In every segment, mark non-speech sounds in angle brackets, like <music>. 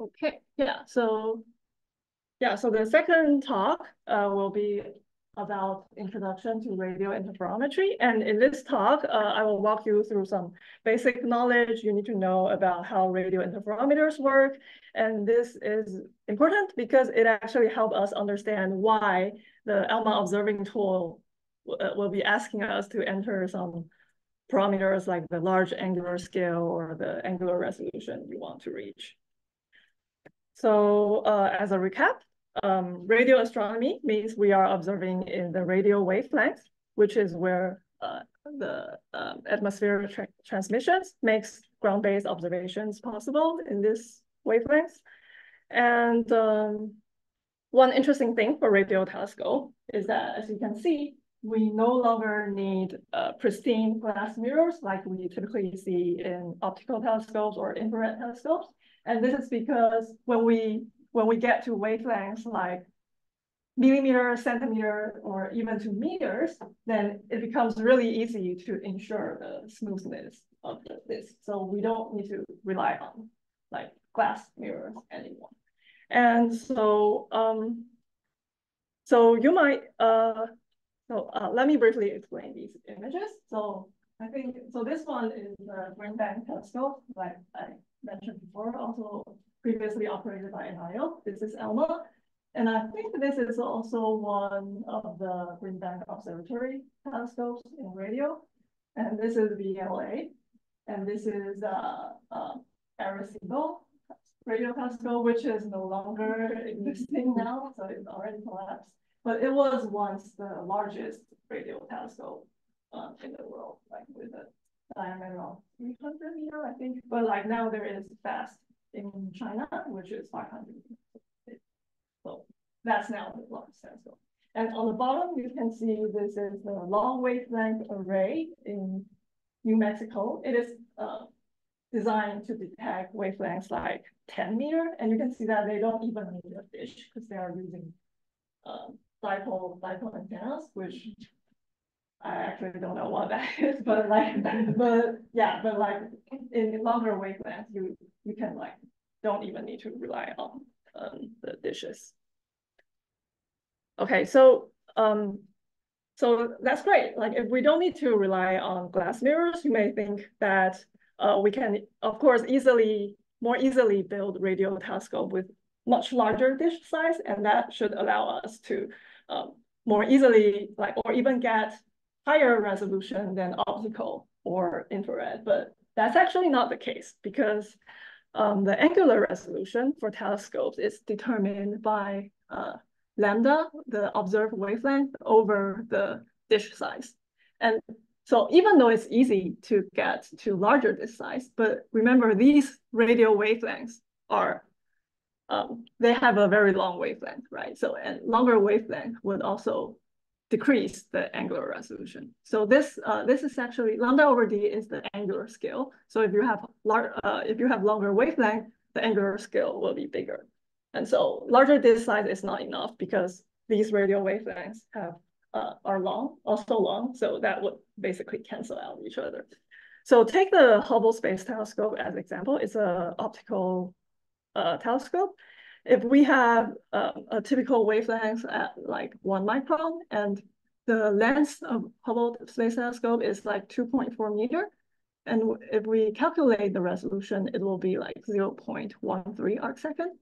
Okay, yeah, so yeah, so the second talk uh, will be about introduction to radio interferometry. And in this talk, uh, I will walk you through some basic knowledge you need to know about how radio interferometers work. And this is important because it actually helps us understand why the ALMA observing tool uh, will be asking us to enter some parameters like the large angular scale or the angular resolution you want to reach. So uh, as a recap, um, radio astronomy means we are observing in the radio wavelength, which is where uh, the um, atmospheric tra transmissions makes ground-based observations possible in this wavelength. And um, one interesting thing for radio telescope is that, as you can see, we no longer need uh, pristine glass mirrors like we typically see in optical telescopes or infrared telescopes. And this is because when we when we get to wavelengths like millimeter, centimeter, or even to meters, then it becomes really easy to ensure the smoothness of the, this. So we don't need to rely on like glass mirrors anymore. And so, um, so you might, uh, so uh, let me briefly explain these images. So I think, so this one is the Green Bank telescope, like I mentioned before, also previously operated by NRAO. This is ALMA. And I think this is also one of the Green Bank Observatory telescopes in radio. And this is VLA. And this is uh, uh, Arecibo radio telescope, which is no longer <laughs> existing now, so it's already collapsed. But it was once the largest radio telescope um, in the world, like with a diameter of 300 meter, I think. But like now there is FAST in China, which is 500 meters. So that's now the largest telescope. And on the bottom, you can see this is the long wavelength array in New Mexico. It is uh, designed to detect wavelengths like 10 meter, and you can see that they don't even need a dish because they are using um, dipole dipole antennas, which I actually don't know what that <laughs> is, but like, but yeah, but like in longer wavelengths, you you can like don't even need to rely on um, the dishes. Okay, so um, so that's great. Like if we don't need to rely on glass mirrors, you may think that uh, we can, of course, easily, more easily build radio telescope with much larger dish size, and that should allow us to um, more easily, like, or even get higher resolution than optical or infrared. But that's actually not the case because um, the angular resolution for telescopes is determined by uh, lambda, the observed wavelength, over the dish size. And so even though it's easy to get to larger dish size, but remember these radio wavelengths are, um, they have a very long wavelength, right? So and longer wavelength would also decrease the angular resolution. So this uh, this is actually lambda over d is the angular scale. So if you have large uh, if you have longer wavelength, the angular scale will be bigger. And so larger disk size is not enough because these radio wavelengths have uh, are long, also long. So that would basically cancel out each other. So take the Hubble Space Telescope as example. It's a optical uh, telescope. If we have uh, a typical wavelength at like one micron and the length of Hubble Space Telescope is like 2.4 meter, and if we calculate the resolution, it will be like 0.13 arc second.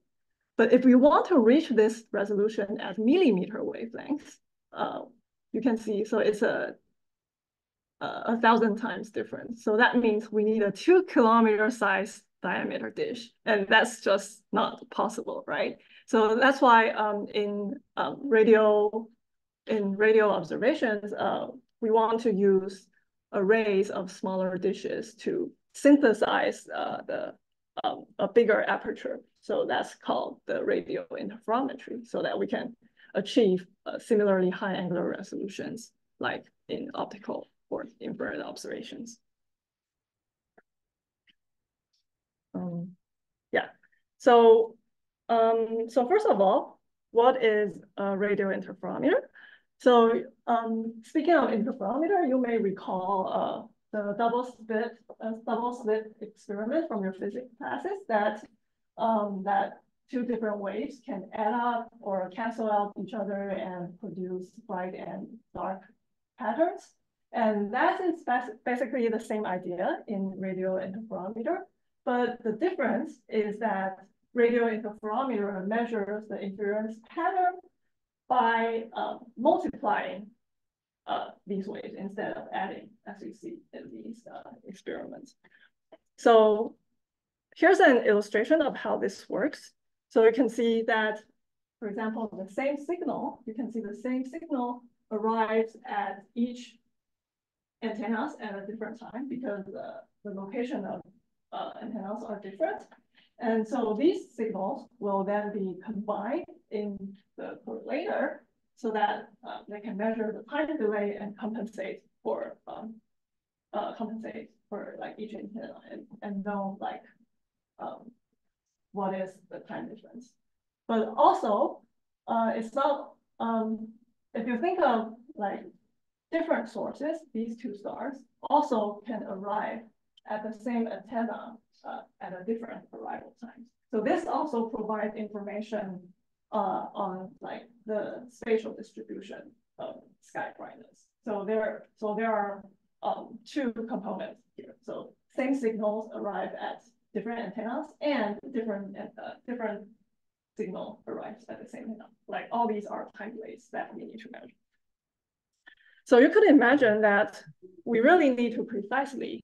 But if we want to reach this resolution at millimeter wavelengths, uh, you can see, so it's a, a, a thousand times different. So that means we need a two kilometer size diameter dish, and that's just not possible, right? So that's why um, in um, radio in radio observations, uh, we want to use arrays of smaller dishes to synthesize uh, the um, a bigger aperture. So that's called the radio interferometry, so that we can achieve uh, similarly high angular resolutions like in optical or infrared observations. Um, yeah, so, um, so first of all, what is a radio interferometer? So um, speaking of interferometer, you may recall uh, the double slit, uh, double slit experiment from your physics classes that um, that two different waves can add up or cancel out each other and produce bright and dark patterns. And that is basically the same idea in radio interferometer. But the difference is that radio interferometer measures the interference pattern by uh, multiplying uh, these waves instead of adding, as you see in these uh, experiments. So here's an illustration of how this works. So you can see that, for example, the same signal, you can see the same signal arrives at each antennas at a different time because uh, the location of uh, antennas are different. And so these signals will then be combined in the correlator so that uh, they can measure the time delay and compensate for um, uh, compensate for like each antenna and, and know like um, what is the time difference. But also, uh, it's not, um, if you think of like different sources, these two stars also can arrive at the same antenna uh, at a different arrival time. So this also provides information uh, on like the spatial distribution of sky brightness. So there, so there are um, two components here. So same signals arrive at different antennas and different uh, different signal arrives at the same time. Like all these are time delays that we need to measure. So you could imagine that we really need to precisely,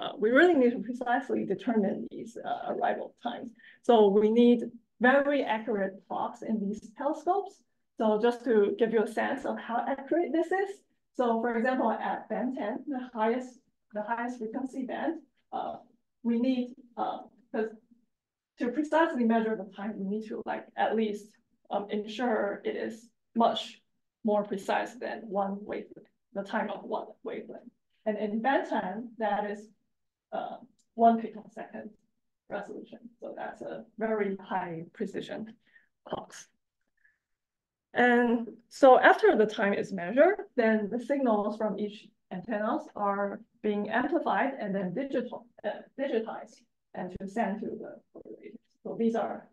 uh, we really need to precisely determine these uh, arrival times. So we need very accurate clocks in these telescopes. So just to give you a sense of how accurate this is. So for example, at band 10, the highest, the highest frequency band, uh, we need, because uh, to precisely measure the time, we need to like at least um, ensure it is much more precise than one wavelength, the time of one wavelength. And in band 10, that is uh, one picosecond resolution. So that's a very high precision clocks. And so after the time is measured, then the signals from each antennas are being amplified and then digital uh, digitized and to send to the correlators. So these are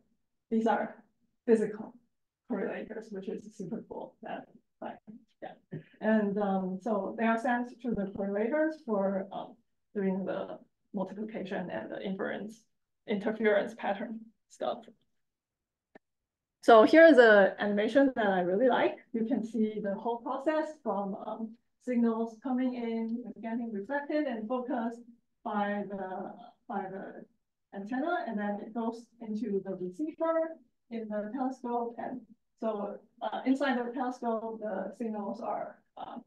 these are physical correlators, which is super cool. That like yeah, and um, so they are sent to the correlators for um, doing the multiplication and the inference interference pattern stuff. So here is an animation that I really like. You can see the whole process from um, signals coming in, getting reflected and focused by the by the antenna, and then it goes into the receiver in the telescope. And so uh, inside the telescope, the signals are uh,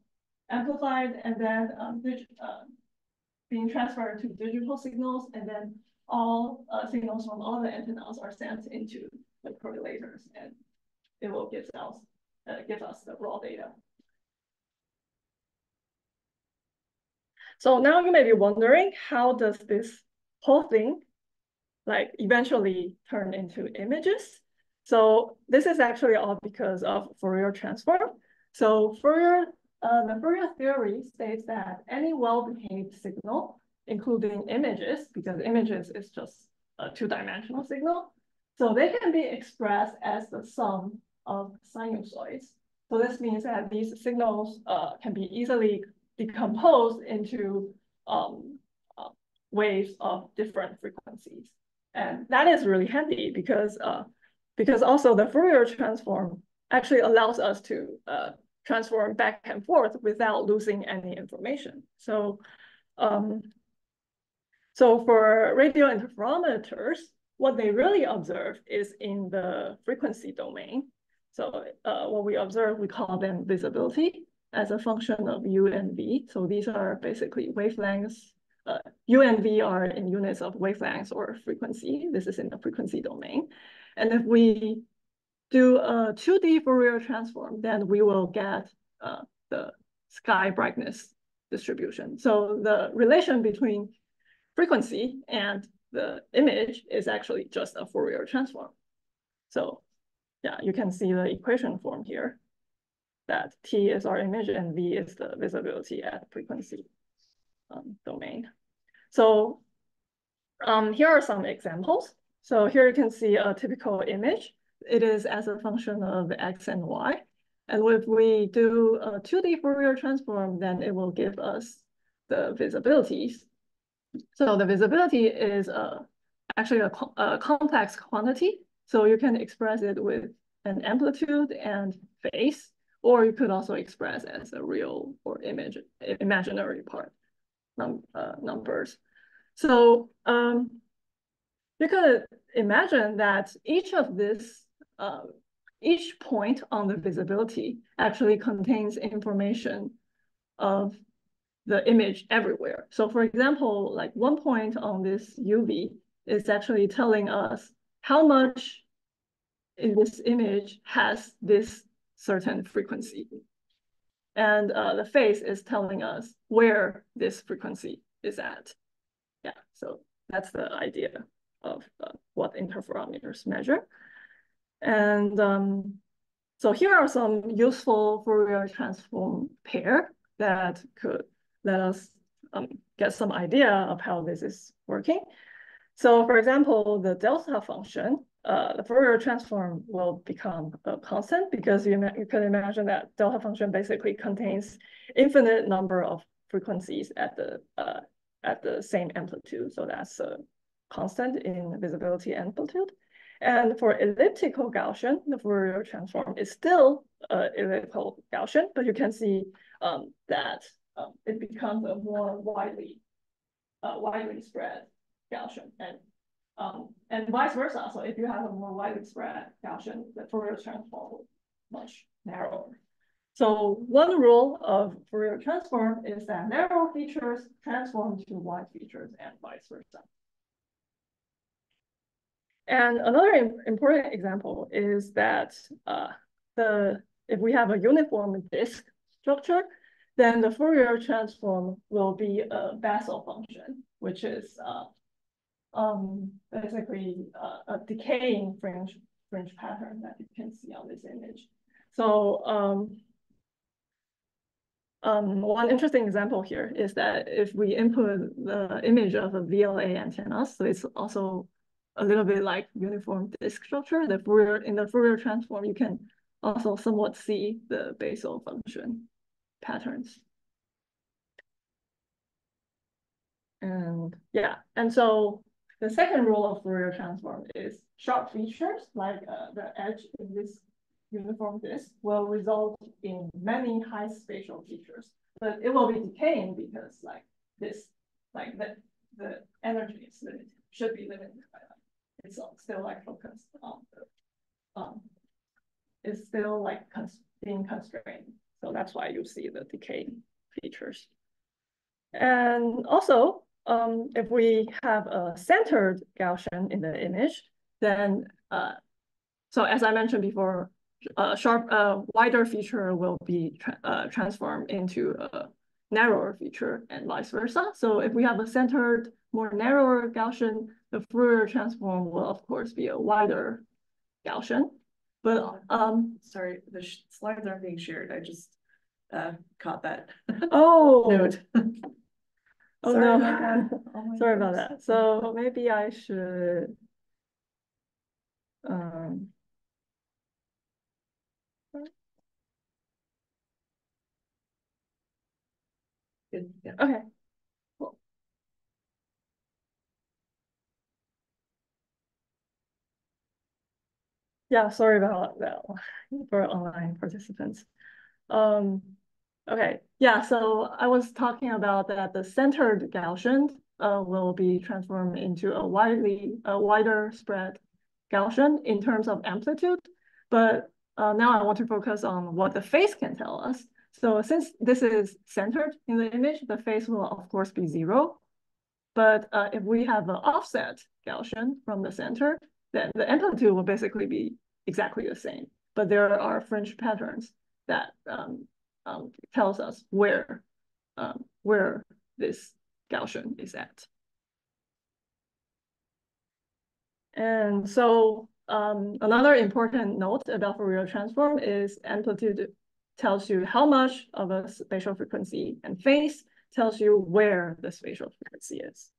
amplified and then um, uh, being transferred to digital signals, and then all uh, signals from all the antennas are sent into the correlators, and it will give us uh, give us the raw data. So now you may be wondering, how does this whole thing like eventually turn into images? So this is actually all because of Fourier transform. So Fourier, uh, the Fourier theory states that any well-behaved signal, including images, because images is just a two-dimensional signal, so they can be expressed as the sum of sinusoids. So this means that these signals uh, can be easily decomposed into um, uh, waves of different frequencies. And that is really handy because, uh, because also the Fourier transform actually allows us to uh, transform back and forth without losing any information. So, um, so for radio interferometers, what they really observe is in the frequency domain. So uh, what we observe, we call them visibility as a function of u and v. So these are basically wavelengths. Uh, u and v are in units of wavelengths or frequency. This is in the frequency domain. And if we do a 2D Fourier transform, then we will get uh, the sky brightness distribution. So the relation between frequency and the image is actually just a Fourier transform. So yeah, you can see the equation form here that T is our image and V is the visibility at frequency um, domain. So um, here are some examples. So here you can see a typical image. It is as a function of x and y. And if we do a 2D Fourier transform, then it will give us the visibilities. So the visibility is uh, actually a, a complex quantity. So you can express it with an amplitude and phase, or you could also express as a real or image imaginary part num uh, numbers. So um, you could imagine that each of this, uh, each point on the visibility actually contains information of the image everywhere. So for example, like one point on this UV is actually telling us how much in this image has this certain frequency. And uh, the phase is telling us where this frequency is at. Yeah, so that's the idea of uh, what interferometers measure. And um, so here are some useful Fourier transform pair that could let us um, get some idea of how this is working. So for example, the delta function, uh, the Fourier transform will become a constant because you, you can imagine that delta function basically contains infinite number of frequencies at the uh, at the same amplitude. So that's a constant in visibility amplitude. And for elliptical Gaussian, the Fourier transform is still uh, elliptical Gaussian, but you can see um, that um, it becomes a more widely uh, widely spread Gaussian and um, and vice versa. So if you have a more widely spread Gaussian, the Fourier transform will much narrower. So one rule of Fourier transform is that narrow features transform to wide features and vice versa. And another important example is that uh, the if we have a uniform disk structure, then the Fourier transform will be a Bessel function, which is uh, um, basically uh, a decaying fringe fringe pattern that you can see on this image. So um, um, one interesting example here is that if we input the image of a VLA antenna, so it's also a little bit like uniform disk structure, the Fourier in the Fourier transform, you can also somewhat see the Bessel function patterns. And yeah, and so the second rule of Fourier transform is sharp features like uh, the edge in this uniform disk will result in many high spatial features, but it will be decaying because like this, like the, the energy is limited, should be limited by. It's still like focused on the, um, it's still like being constrained. So that's why you see the decaying features. And also, um, if we have a centered Gaussian in the image, then, uh, so as I mentioned before, a sharp, uh, wider feature will be tra uh, transformed into a narrower feature and vice versa. So if we have a centered, more narrower Gaussian, the Fourier transform will of course be a wider Gaussian. But um, sorry, the slides aren't being shared. I just uh, caught that. <laughs> Oh, note. <laughs> oh sorry no, about <laughs> oh sorry about that. So maybe I should. Um, Good. Yeah. Okay. Cool. Yeah, sorry about that for online participants. Um, okay, yeah, so I was talking about that the centered Gaussian uh, will be transformed into a widely a wider spread Gaussian in terms of amplitude, but uh, now I want to focus on what the phase can tell us. So since this is centered in the image, the phase will of course be zero. But uh, if we have an offset Gaussian from the center, then the amplitude will basically be exactly the same. But there are fringe patterns that um, um, tells us where um, where this Gaussian is at. And so um, another important note about Fourier transform is amplitude tells you how much of a spatial frequency and phase tells you where the spatial frequency is.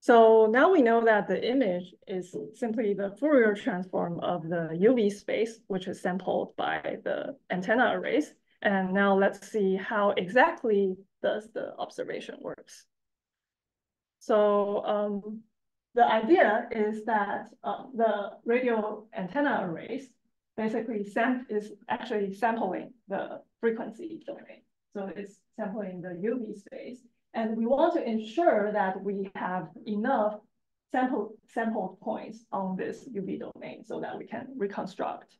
So now we know that the image is simply the Fourier transform of the UV space, which is sampled by the antenna arrays. And now let's see how exactly does the observation works. So um, the idea is that uh, the radio antenna arrays basically sam is actually sampling the frequency domain. So it's sampling the UV space. And we want to ensure that we have enough sample sample points on this UV domain so that we can reconstruct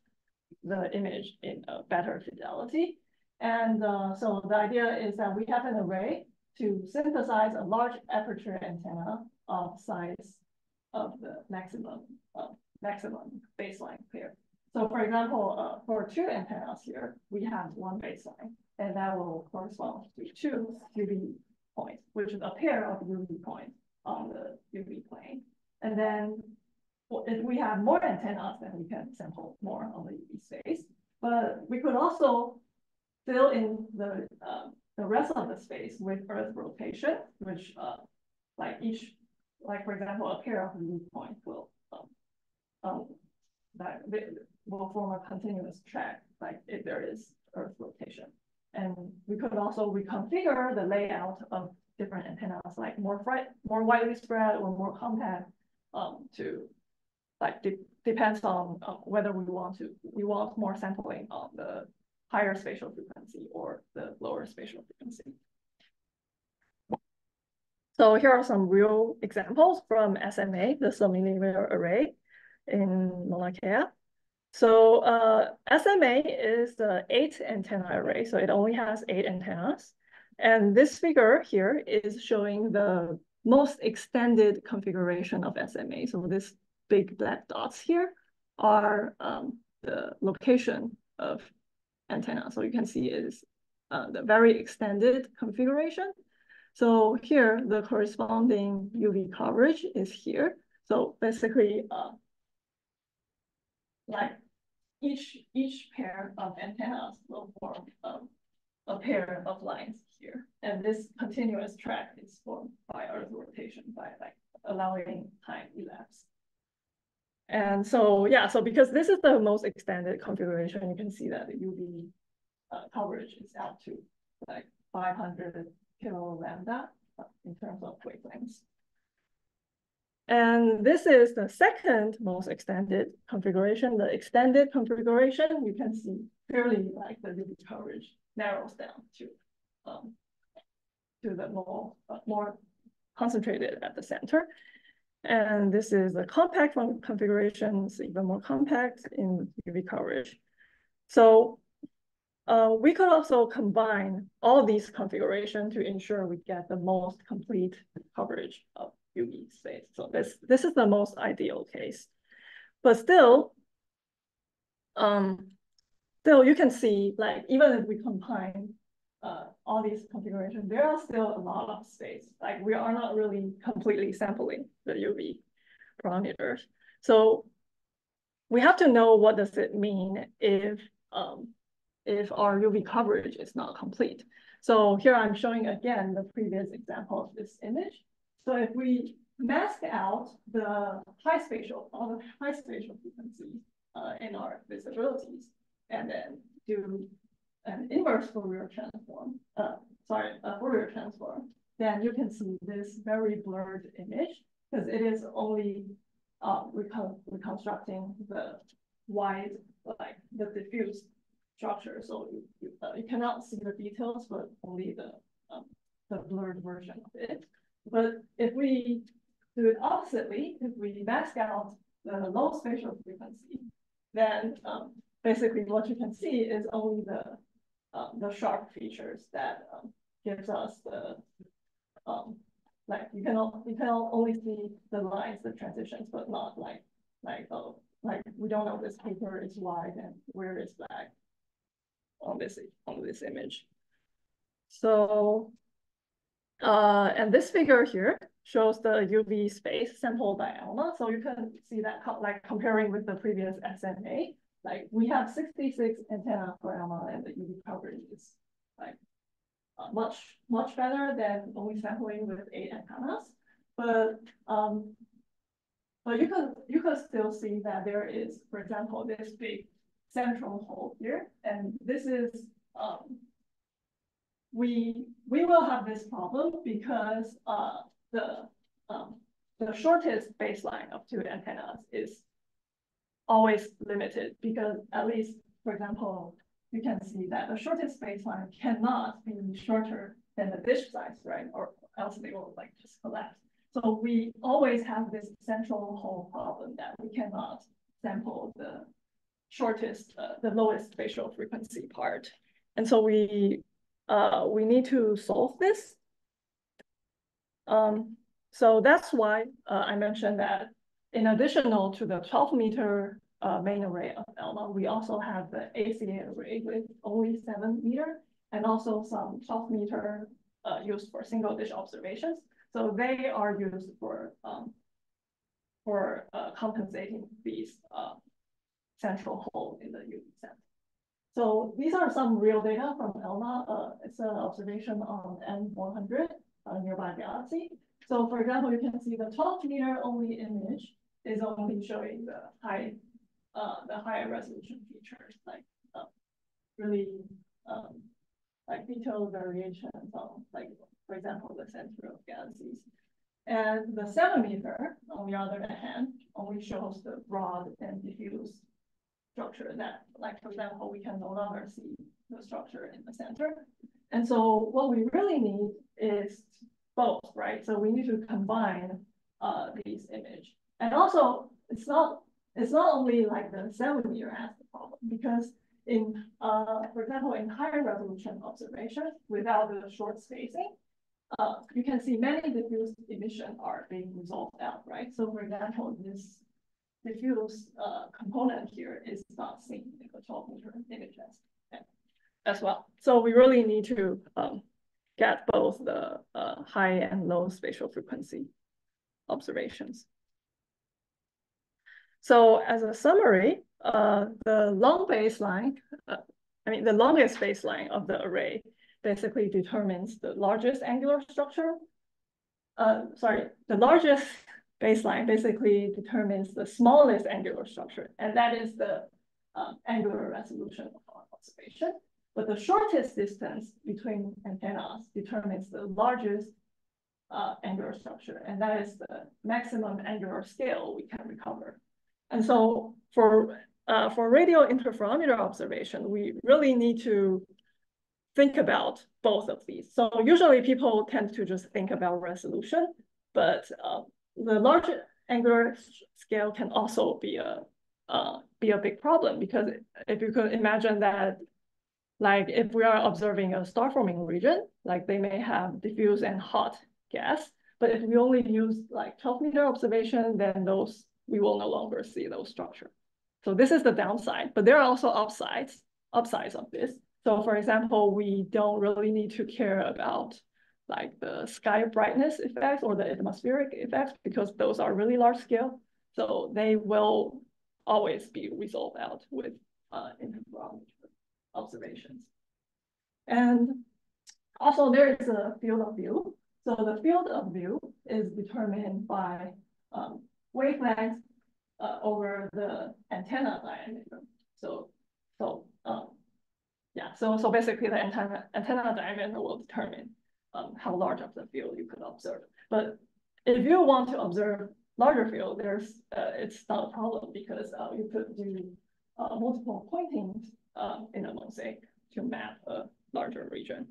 the image in a better fidelity. And uh, so the idea is that we have an array to synthesize a large aperture antenna of size of the maximum uh, maximum baseline pair. So for example, uh, for two antennas here, we have one baseline, and that will correspond to two UV points, which is a pair of UV points on the UV plane. And then if we have more antennas, then we can sample more on the UV space. But we could also fill in the uh, the rest of the space with Earth rotation, which uh, like each, like for example, a pair of UV points will um, um, that will form a continuous track, like if there is Earth rotation. And we could also reconfigure the layout of different antennas, like more bright, more widely spread or more compact, um, to like de depends on uh, whether we want to we want more sampling on the higher spatial frequency or the lower spatial frequency. So here are some real examples from SMA, the submillimeter array in Mauna Kea. So uh, SMA is the eight antenna array, so it only has eight antennas. And this figure here is showing the most extended configuration of SMA. So this big black dots here are um, the location of antenna. So you can see is uh, the very extended configuration. So here, the corresponding UV coverage is here. So basically, uh, like each each pair of antennas will form um, a pair of lines here. And this continuous track is formed by Earth rotation by like allowing time elapse. And so, yeah, so because this is the most extended configuration, you can see that the UV uh, coverage is out to like 500 kilo lambda uh, in terms of wavelengths. And this is the second most extended configuration. The extended configuration, you can see clearly like the UV coverage narrows down to um, to the more uh, more concentrated at the center. And this is the compact one configuration, it's even more compact in UV coverage. So uh, we could also combine all these configurations to ensure we get the most complete coverage of UV space. So this, this is the most ideal case. But still, um, still you can see like even if we combine uh, all these configurations, there are still a lot of space. Like we are not really completely sampling the UV parameters. So we have to know what does it mean if um, if our UV coverage is not complete. So here I'm showing again the previous example of this image. So if we mask out the high spatial, all the high spatial frequencies uh, in our visibilities, and then do an inverse Fourier transform, uh, sorry, a Fourier transform, then you can see this very blurred image because it is only uh, recon reconstructing the wide, like the diffuse structure. So you, you, uh, you cannot see the details, but only the, um, the blurred version of it. But if we do it oppositely, if we mask out the low spatial frequency, then um, basically what you can see is only the um, the sharp features that um, gives us the um, like you can you can only see the lines, the transitions, but not like like oh like we don't know this paper is wide and where is black on this on this image. So uh, and this figure here shows the UV space sampled by ALMA. So you can see that like comparing with the previous SMA, like we have 66 antenna per ALMA and the UV coverage is like uh, much, much better than only sampling with eight antennas. but, um, but you could, you could still see that there is, for example, this big central hole here, and this is, um, we, we will have this problem because, uh, the, um, the shortest baseline of two antennas is always limited because at least, for example, you can see that the shortest baseline cannot be shorter than the dish size, right? Or else they will like just collapse. So we always have this central hole problem that we cannot sample the shortest, uh, the lowest spatial frequency part. And so we, uh, we need to solve this. Um, so that's why uh, I mentioned that in additional to the 12 meter uh, main array of ALMA, we also have the ACA array with only seven meter and also some 12 meter uh, used for single dish observations. So they are used for um, for uh, compensating these central hole in the UV. So these are some real data from ALMA. Uh, it's an observation on M100, a nearby galaxy. So for example, you can see the 12 meter only image is only showing the high, uh, the higher resolution features, like uh, really um, like detailed variations of like, for example, the center of galaxies. And the seven meter, on the other hand, only shows the broad and diffuse structure that, like, for example, we can no longer see the structure in the center. And so what we really need is both, right? So we need to combine uh, these image. And also, it's not it's not only like the seven year has the problem because in, uh, for example, in higher resolution observation without the short spacing, uh, you can see many diffuse emission are being resolved out, right? So for example, this diffuse uh, component here is not seen in the 12 meter images as well. So we really need to um, get both the uh, high and low spatial frequency observations. So as a summary, uh, the long baseline, uh, I mean, the longest baseline of the array basically determines the largest angular structure. Uh, sorry, the largest baseline basically determines the smallest angular structure, and that is the um, angular resolution of our observation. But the shortest distance between antennas determines the largest uh, angular structure, and that is the maximum angular scale we can recover. And so for, uh, for radio interferometer observation, we really need to think about both of these. So usually people tend to just think about resolution, but uh, the large angular scale can also be a uh, be a big problem because if you could imagine that like if we are observing a star forming region, like they may have diffuse and hot gas, but if we only use like 12 meter observation, then those, we will no longer see those structure. So this is the downside, but there are also upsides, upsides of this. So for example, we don't really need to care about like the sky brightness effects or the atmospheric effects because those are really large scale. So they will always be resolved out with uh, interferometer observations. And also there is a field of view. So the field of view is determined by um, wavelength uh, over the antenna diameter. So, so um, yeah, so so basically the antenna antenna diameter will determine um, how large of the field you could observe. But if you want to observe larger field, there's uh, it's not a problem because uh, you could do uh, multiple pointings um, in a mosaic to map a larger region.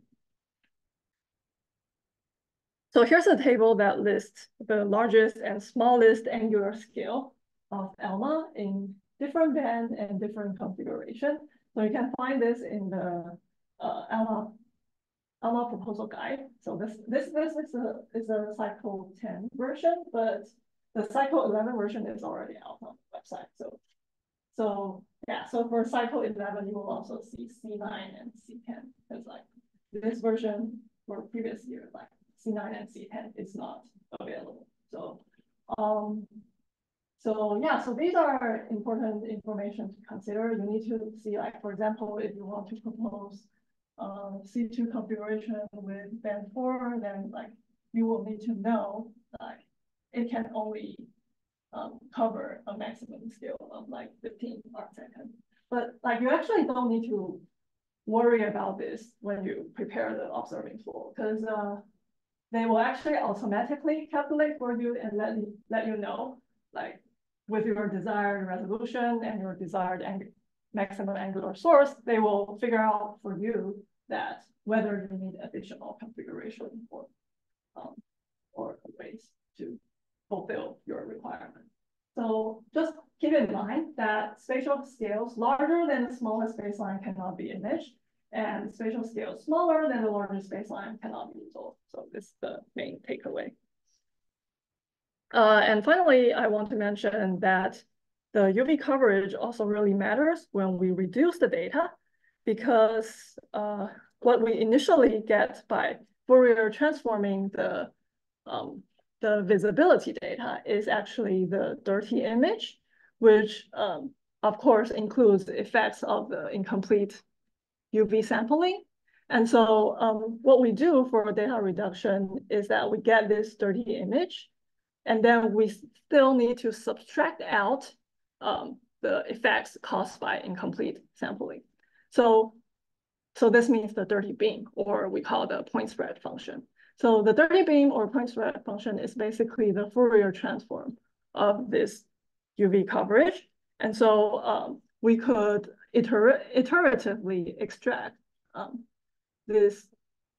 So here's a table that lists the largest and smallest angular scale of ALMA in different band and different configuration. So you can find this in the uh, ALMA proposal guide. So this this this is a is a cycle 10 version, but the cycle 11 version is already out on the website. So so yeah, so for cycle 11, you will also see C9 and C10 because like this version for previous year, like C9 and C10 is not available. So, um, so yeah, so these are important information to consider. You need to see like, for example, if you want to propose uh, C2 configuration with band four, then like you will need to know like it can only um, cover a maximum scale of like 15 arc seconds. But like you actually don't need to worry about this when you prepare the observing tool because uh, they will actually automatically calculate for you and let let you know like with your desired resolution and your desired ang maximum angular source, they will figure out for you that whether you need additional configuration or um, or ways to fulfill your requirement. So just keep in mind that spatial scales larger than the smallest baseline cannot be imaged, and spatial scales smaller than the largest baseline cannot be resolved. So this is the main takeaway. Uh, and finally, I want to mention that the UV coverage also really matters when we reduce the data because uh, what we initially get by Fourier transforming the um, the visibility data is actually the dirty image, which um, of course includes the effects of the incomplete UV sampling. And so um, what we do for data reduction is that we get this dirty image, and then we still need to subtract out um, the effects caused by incomplete sampling. So, so this means the dirty beam, or we call the point spread function. So the dirty beam or point spread function is basically the Fourier transform of this UV coverage. And so um, we could iter iteratively extract um, this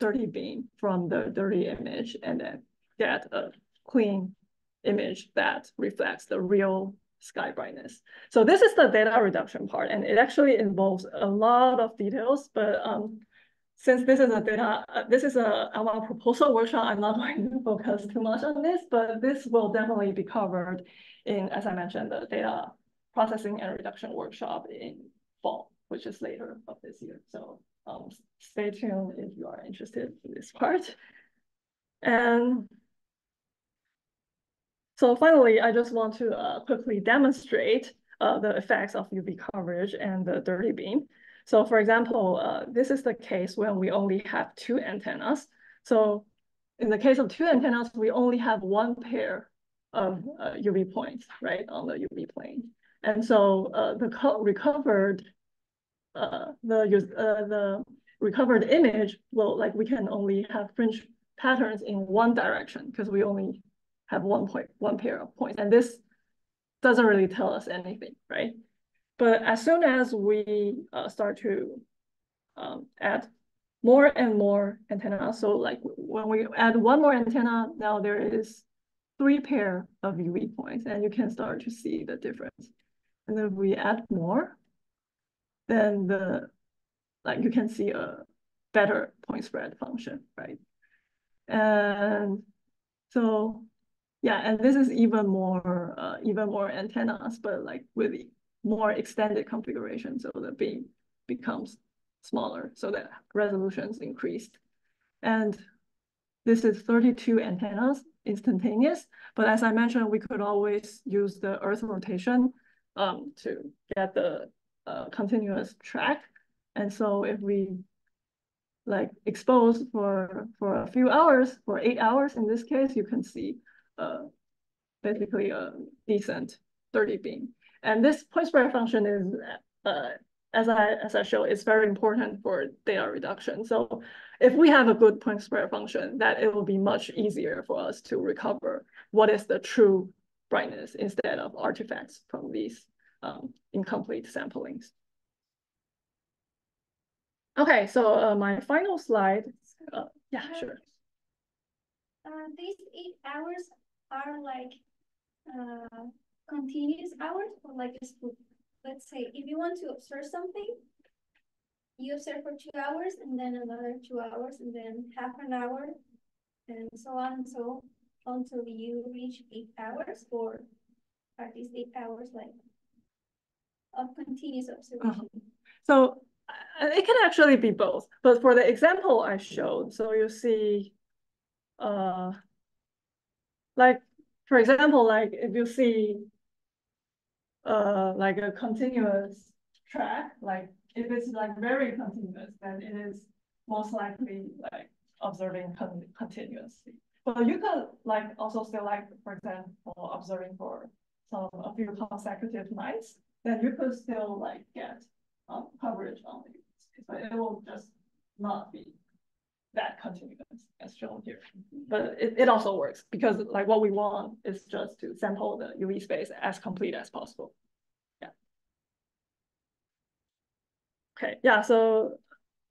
dirty beam from the dirty image and then get a clean image that reflects the real sky brightness. So this is the data reduction part, and it actually involves a lot of details, but um, since this is a data, uh, this is a our proposal workshop, I'm not <laughs> going to focus too much on this, but this will definitely be covered in, as I mentioned, the data processing and reduction workshop in fall, which is later of this year. So um, stay tuned if you are interested in this part. And so finally, I just want to uh, quickly demonstrate uh, the effects of UV coverage and the dirty beam. So for example, uh, this is the case when we only have two antennas. So in the case of two antennas, we only have one pair of UV uh, points, right, on the UV plane. And so uh, the recovered uh, the the recovered image will like we can only have fringe patterns in one direction because we only have one point, one pair of points. And this doesn't really tell us anything, right? But as soon as we uh, start to um, add more and more antennas, so like when we add one more antenna, now there is three pair of UV points, and you can start to see the difference. And if we add more, then the like you can see a better point spread function, right? And so yeah, and this is even more, uh, even more antennas, but like with more extended configuration, so the beam becomes smaller, so the resolutions increased. And this is 32 antennas instantaneous, but as I mentioned, we could always use the Earth rotation um, to get the uh, continuous track. And so if we like expose for for a few hours, for eight hours in this case, you can see uh, basically a decent dirty beam. And this point spread function is, uh, as I as I show, it's very important for data reduction. So if we have a good point spread function, that it will be much easier for us to recover what is the true brightness instead of artifacts from these um, incomplete samplings. Okay, so uh, my final slide. Uh, yeah, sure. Uh, these eight hours are like uh, continuous hours or like just let's say if you want to observe something you observe for two hours and then another two hours and then half an hour and so on and so until you reach eight hours or at least eight hours like of continuous observation. Uh -huh. So uh, it can actually be both, but for the example I showed, so you see, uh, like, for example, like if you see uh, like a continuous track, like if it's like very continuous, then it is most likely like observing con continuously. But you could like also still like, for example, observing for some a few consecutive nights, then you could still like get um coverage on the space, but it will just not be that continuous as shown here. But it, it also works because like what we want is just to sample the UV space as complete as possible. Yeah. Okay, yeah, so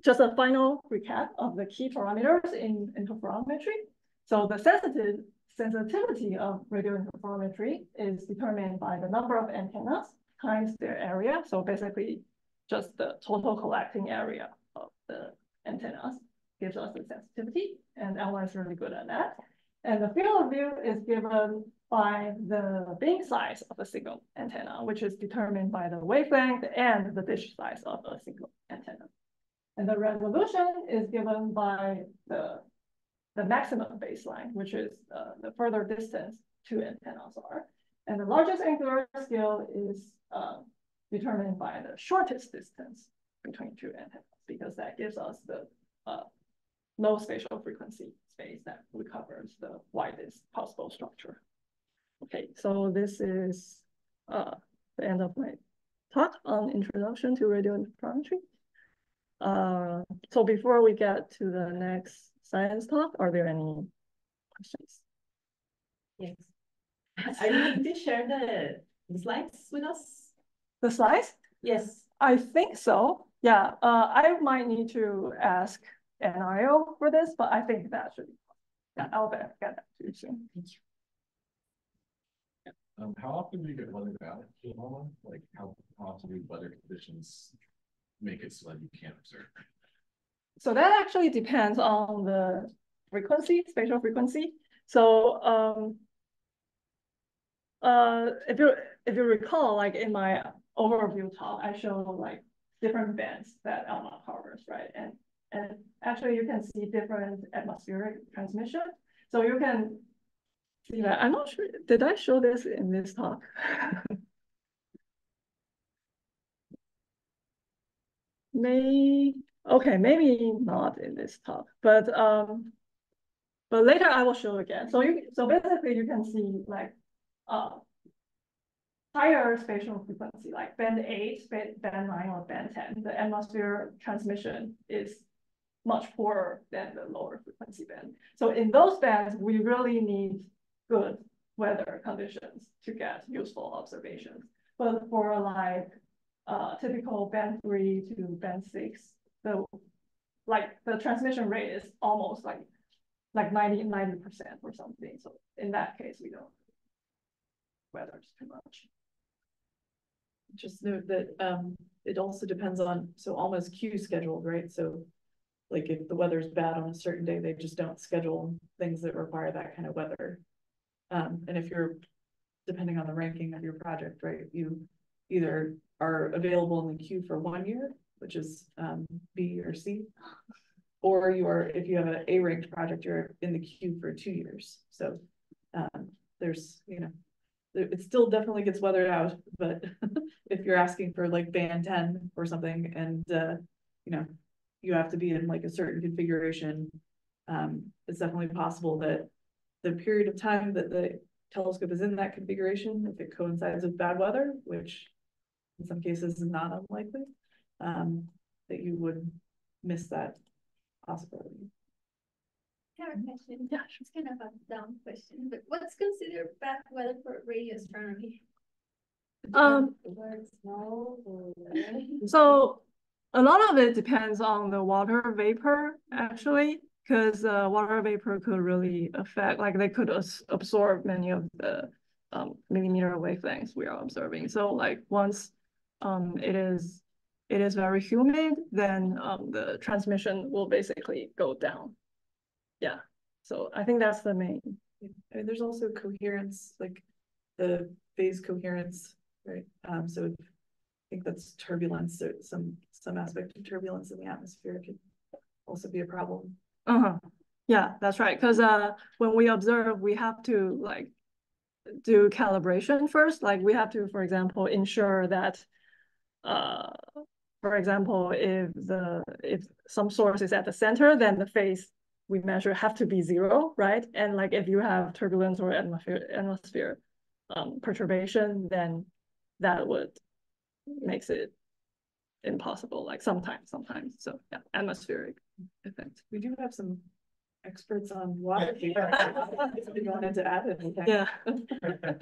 just a final recap of the key parameters in interferometry. So the sensitive sensitivity of radio interferometry is determined by the number of antennas times their area. So basically just the total collecting area of the antennas gives us the sensitivity, and ALMA is really good at that. And the field of view is given by the beam size of a single antenna, which is determined by the wavelength and the dish size of a single antenna. And the resolution is given by the, the maximum baseline, which is uh, the further distance two antennas are. And the largest angular scale is uh, determined by the shortest distance between two antennas, because that gives us the uh, low spatial frequency space that recovers the widest possible structure. Okay, so this is uh, the end of my talk on introduction to radio interferometry. Uh, so before we get to the next science talk, are there any questions? Yes. Are you going to share the, the slides with us? The slides? Yes. I think so. Yeah, uh, I might need to ask NRAO for this, but I think that should be. Yeah, I'll get that to you soon. Thank you. Um, how often do you get weather out? Like how often do weather conditions make it so that you can't observe? So that actually depends on the frequency, spatial frequency. So um, uh, if you if you recall, like in my overview talk, I showed like different bands that ALMA covers, right? And and actually you can see different atmospheric transmission. So you can see that. I'm not sure, did I show this in this talk? <laughs> May, okay, maybe not in this talk, but um, but later I will show again. So you, so basically you can see like, uh, higher spatial frequency, like band eight, band nine, or band 10, the atmosphere transmission is much poorer than the lower frequency band. So in those bands, we really need good weather conditions to get useful observations. But for like uh, typical band three to band six, the like the transmission rate is ALMA's like like 90, 90% or something. So in that case, we don't weather too much. Just note that um it also depends on, so almost queue scheduled, right? So like if the weather's bad on a certain day, they just don't schedule things that require that kind of weather. Um, and if you're, depending on the ranking of your project, right, you either are available in the queue for one year, which is um, B or C, or you are, if you have an A ranked project, you're in the queue for two years. So um, there's, you know, it still definitely gets weathered out, but <laughs> if you're asking for like band 10 or something and, uh, you know, you have to be in like a certain configuration. Um, it's definitely possible that the period of time that the telescope is in that configuration, if it coincides with bad weather, which in some cases is not unlikely, um, that you would miss that possibility. I have a question. <laughs> Yeah, It's kind of a dumb question, but what's considered bad weather for radio astronomy? Um, Word, snow, or- So a lot of it depends on the water vapor, actually, because uh, water vapor could really affect, like they could absorb many of the um, millimeter wavelengths we are observing. So like once um, it is it is very humid, then um, the transmission will basically go down. Yeah, so I think that's the main. I mean, there's also coherence, like the phase coherence, right? Um, so think that's turbulence, so some, some aspect of turbulence in the atmosphere could also be a problem. Uh-huh. Yeah, that's right. Because uh, when we observe, we have to like do calibration first. Like we have to, for example, ensure that, uh, for example, if the if some source is at the center, then the phase we measure have to be zero, right? And like if you have turbulence or atmosphere atmosphere um perturbation, then that would makes it impossible, like sometimes, sometimes. So yeah, atmospheric effect. We do have some experts on water. here. If you wanted to add anything. Yeah. <laughs>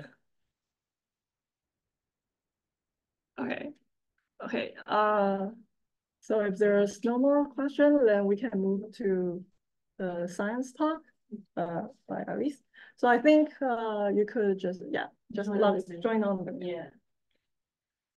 Okay, okay, uh, so if there's no more question, then we can move to the science talk, uh, by Alice. So I think, uh, you could just, yeah, just Join log, on join on the. Yeah.